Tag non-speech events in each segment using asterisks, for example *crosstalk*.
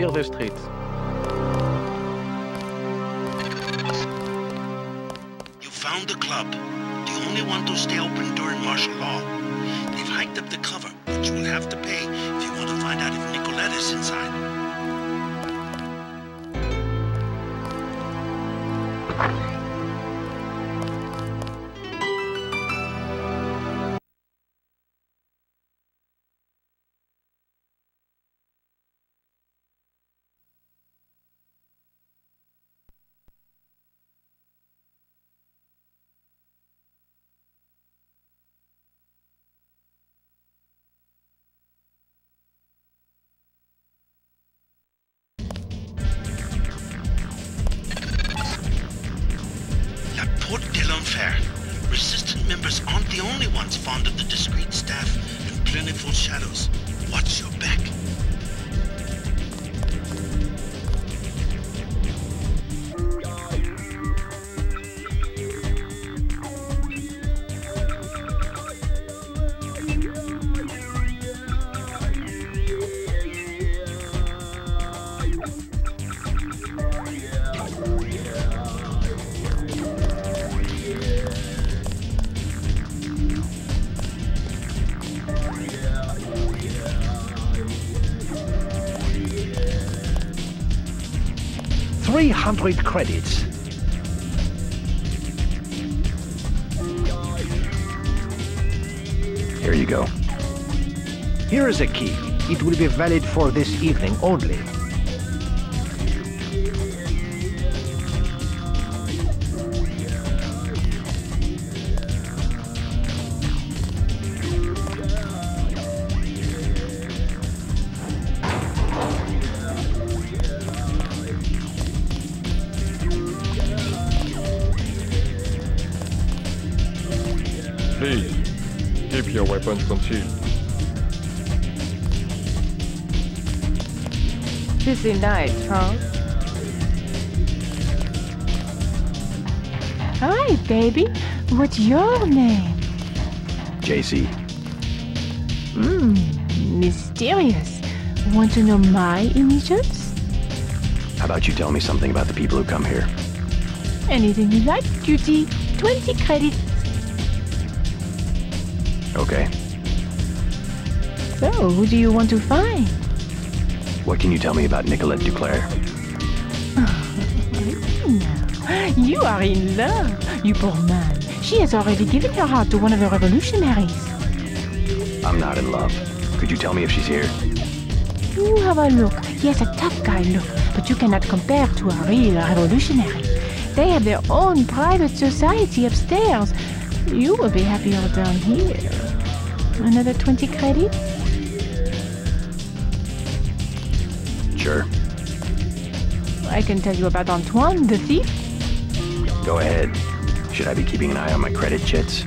Silver Street. You found the club, the only one to stay open during martial law. They've hiked up the cover, but you will have to pay if you want to find out if Nicolette is inside. Ones fond of the discreet staff and plentiful shadows. Watch your back. Three hundred credits. Here you go. Here is a key. It will be valid for this evening only. Please, keep your weapons concealed. Busy night, huh? Hi, baby. What's your name? JC. Hmm, mysterious. Want to know my initials? How about you tell me something about the people who come here? Anything you like, cutie. 20 credits. Okay. So, who do you want to find? What can you tell me about Nicolette DuClare? *laughs* You are in love, you poor man. She has already given her heart to one of the revolutionaries. I'm not in love. Could you tell me if she's here? You have a look. Yes, a tough guy look, but you cannot compare to a real revolutionary. They have their own private society upstairs. You will be happier down here. Another 20 credits? Sure. I can tell you about Antoine, the thief. Go ahead. Should I be keeping an eye on my credit chits?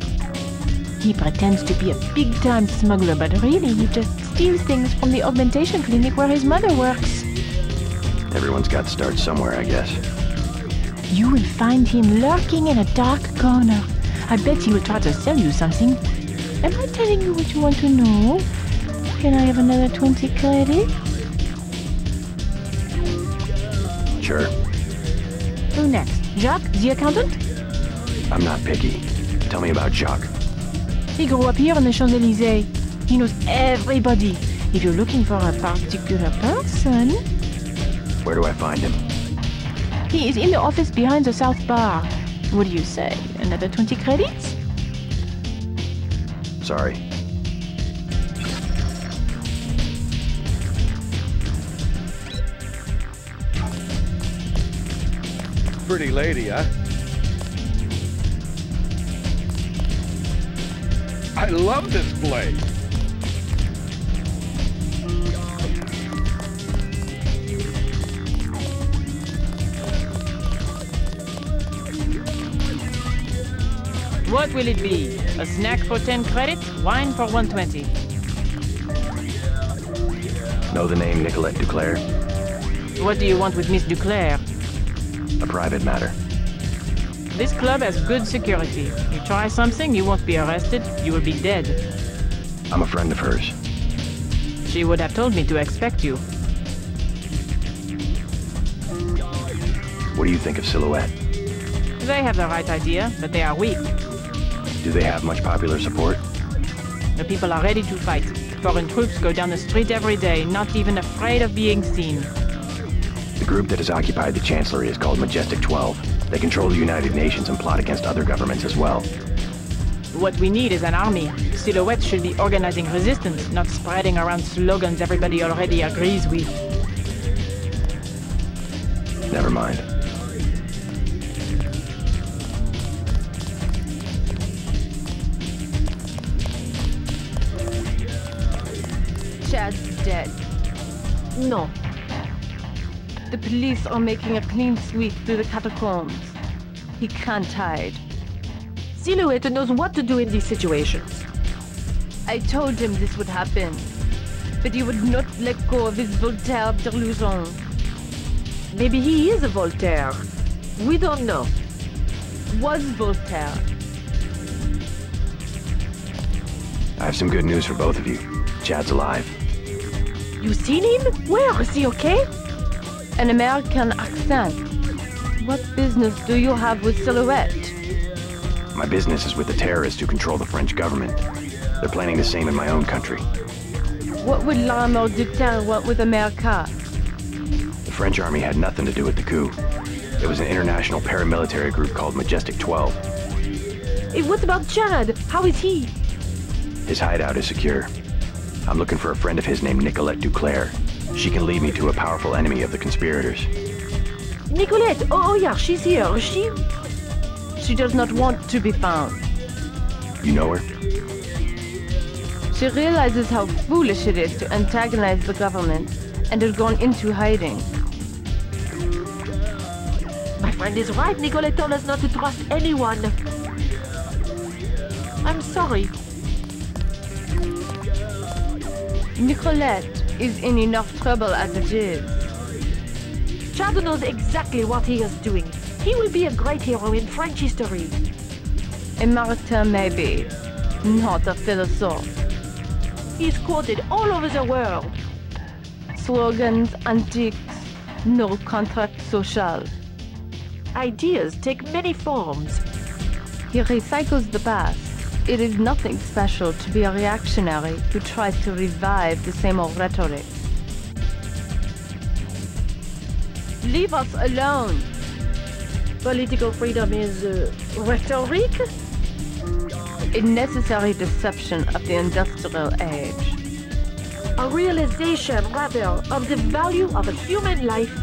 He pretends to be a big-time smuggler, but really he just steals things from the augmentation clinic where his mother works. Everyone's got to start somewhere, I guess. You will find him lurking in a dark corner. I bet he will try to sell you something. Am I telling you what you want to know? Can I have another 20 credits? Sure. Who next? Jacques, the accountant? I'm not picky. Tell me about Jacques. He grew up here on the Champs-Élysées. He knows everybody. If you're looking for a particular person, Where do I find him? he is in the office behind the South Bar. What do you say? Another 20 credits? Sorry. Pretty lady, huh? I love this place. What will it be? A snack for 10 credits? Wine for 120. Know the name Nicolette DuClare? What do you want with Miss DuClare? A private matter. This club has good security. You try something, you won't be arrested. You will be dead. I'm a friend of hers. She would have told me to expect you. What do you think of Silhouette? They have the right idea, but they are weak. Do they have much popular support? The people are ready to fight. Foreign troops go down the street every day, not even afraid of being seen. The group that has occupied the Chancellery is called Majestic 12. They control the United Nations and plot against other governments as well. What we need is an army. Silhouette should be organizing resistance, not spreading around slogans everybody already agrees with. Never mind. No. The police are making a clean sweep through the catacombs. He can't hide. Silhouette knows what to do in these situations. I told him this would happen, but he would not let go of his Voltaire delusion. Maybe he is a Voltaire. We don't know. Was Voltaire. I have some good news for both of you. Chad's alive. You seen him? Where? Is he okay? An American accent. What business do you have with Silhouette? My business is with the terrorists who control the French government. They're planning the same in my own country. What would L'Armée de Terre want with America? The French army had nothing to do with the coup. It was an international paramilitary group called Majestic 12. Hey, what about Chad? How is he? His hideout is secure. I'm looking for a friend of his named Nicolette DuClare. She can lead me to a powerful enemy of the conspirators. Nicolette! Oh, oh yeah, she's here. She... She does not want to be found. You know her? She realizes how foolish it is to antagonize the government and has gone into hiding. My friend is right. Nicolette told us not to trust anyone. I'm sorry. Nicolette is in enough trouble as it is. Chad knows exactly what he is doing. He will be a great hero in French history. A martyr maybe, not a philosopher. He's quoted all over the world. Slogans, antiques, no contract social. Ideas take many forms. He recycles the past. It is nothing special to be a reactionary who tries to revive the same old rhetoric. Leave us alone. Political freedom is uh, rhetoric? A necessary deception of the industrial age. A realization, rather, of the value of a human life.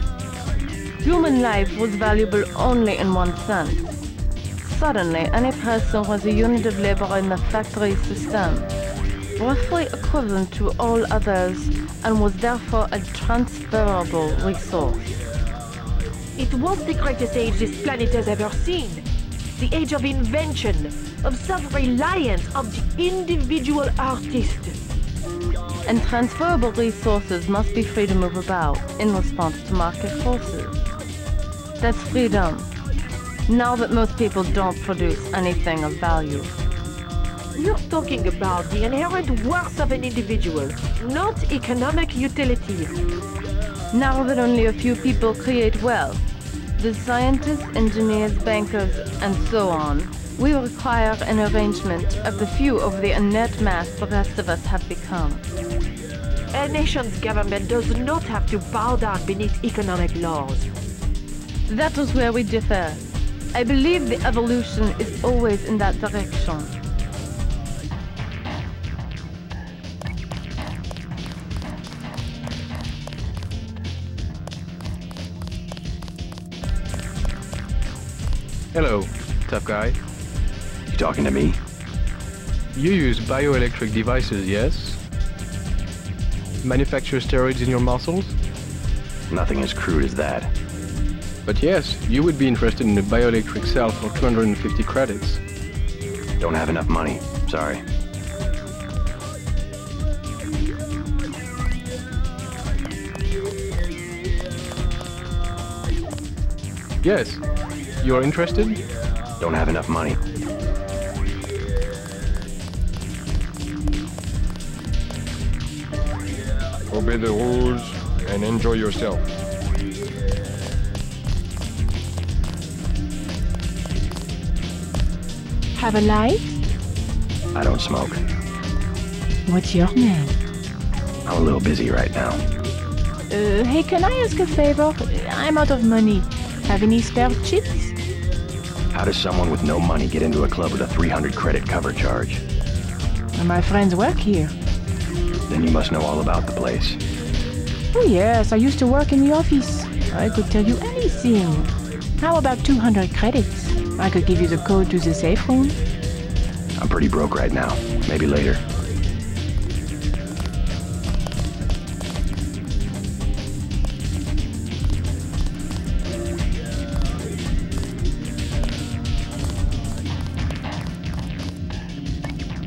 Human life was valuable only in one sense. Suddenly, any person was a unit of labor in the factory system, roughly equivalent to all others, and was therefore a transferable resource. It was the greatest age this planet has ever seen. The age of invention, of self-reliance, of the individual artist. And transferable resources must be free to move about in response to market forces. That's freedom. Now that most people don't produce anything of value. You're talking about the inherent worth of an individual, not economic utility. Now that only a few people create wealth, the scientists, engineers, bankers, and so on, we require an arrangement of the few over the inert mass the rest of us have become. A nation's government does not have to bow down beneath economic laws. That is where we differ. I believe the evolution is always in that direction. Hello, tough guy. You talking to me? You use bioelectric devices, yes? Manufacture steroids in your muscles? Nothing as crude as that. But yes, you would be interested in a bioelectric cell for 250 credits. Don't have enough money. Sorry. Yes, you are interested? Don't have enough money. Obey the rules and enjoy yourself. Have a light? I don't smoke. What's your name? I'm a little busy right now. Uh, hey, can I ask a favor? I'm out of money. Have any spare chips? How does someone with no money get into a club with a 300 credit cover charge? My friends work here. Then you must know all about the place. Oh, yes, I used to work in the office. I could tell you anything. How about 200 credits? I could give you the code to the safe room. I'm pretty broke right now. Maybe later.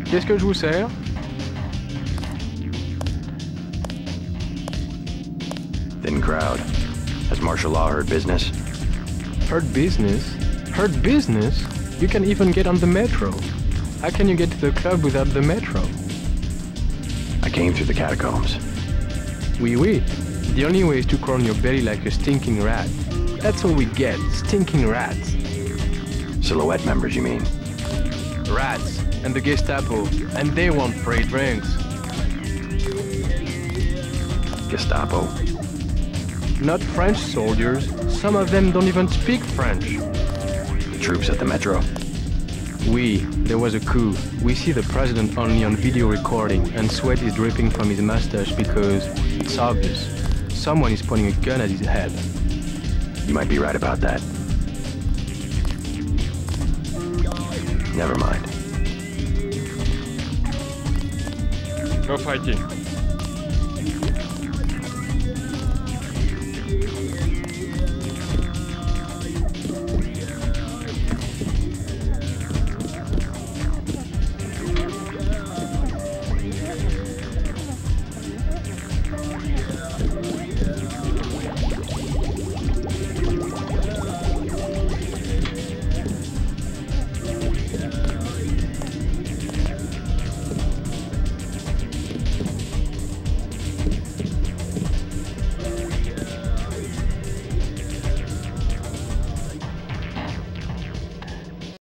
Qu'est-ce que je vous sers Thin crowd. Has martial law heard business? Heard business? Heard business? You can even get on the metro. How can you get to the club without the metro? I came through the catacombs. Oui, oui. The only way is to crawl on your belly like a stinking rat. That's all we get, stinking rats. Silhouette members, you mean? Rats. And the Gestapo. And they want free drinks. Gestapo. Not French soldiers. Some of them don't even speak French. The troops at the metro. Oui, there was a coup. We see the president only on video recording, and sweat is dripping from his mustache because it's obvious. Someone is pointing a gun at his head. You might be right about that. Never mind. No fighting.